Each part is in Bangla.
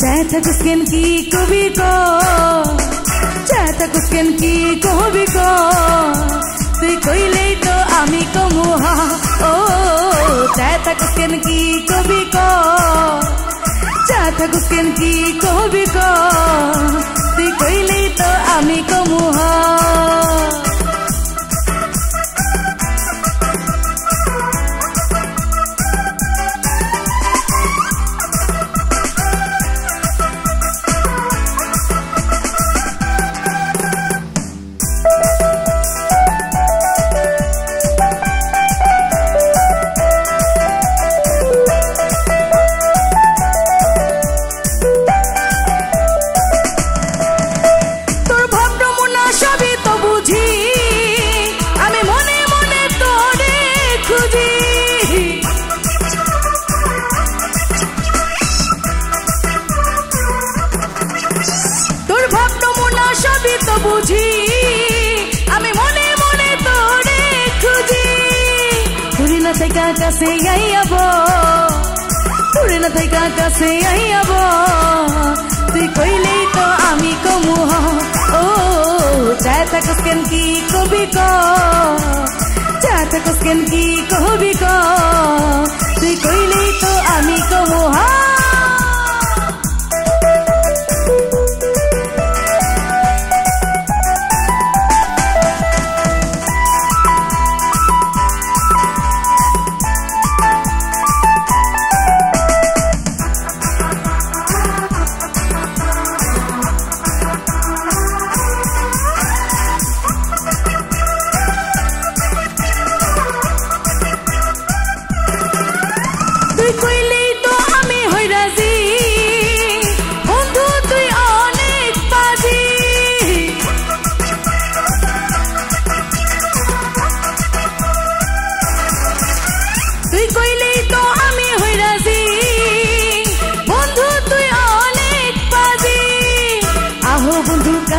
চাথা কুসকেন কি কবি ক চাথা কুসকেন কি কবি ক তুই কইলেই তো আমি কমু ও চাথা কুসকেন বুঝি, আমি মনে মনে তোরে খুঁজি। ঘুরি না থেকে কাছে আইয়াব ঘুরি না থেকে কাছে আইয়াব তুই কইলেই তো আমি কমু ও, চায় থাকস কেন কি কবি ক? চায় থাকস কেন কি কবি ক?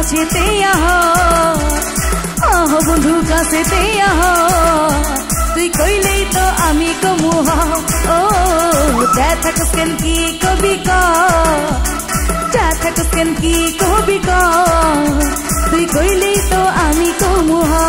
কাছেতে আহ। বন্ধু কাছেতে আহ। তুই কইলেই তো আমি কমু ও কি কবি কেন কি কবি ক? তুই কইলেই তো আমি কমু হা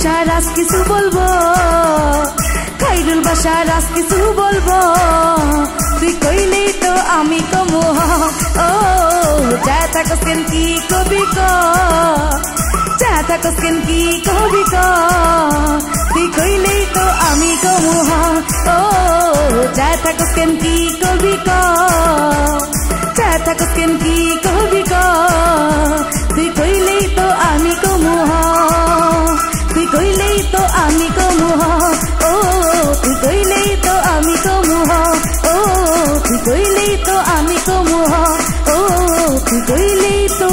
খাইরুল বাসা রাস কিছু বলব? খাইরুল বাসা রাস কিছু বলব? তুই কইলেই তো আমি কমো। ও, যা থাকস কেন কি কবি ক? যা থাকস কেন কি কবি ক? তুই কইলেই তো আমি কমু। ও, যা থাকস কেন কি কবি ক? যা থাকস কি আমি কমুহ ও, তুই কইলেই তো আমি কমুহ ও, তুই কইলেই তো আমি কমুহ ও, তুই কইলেই তো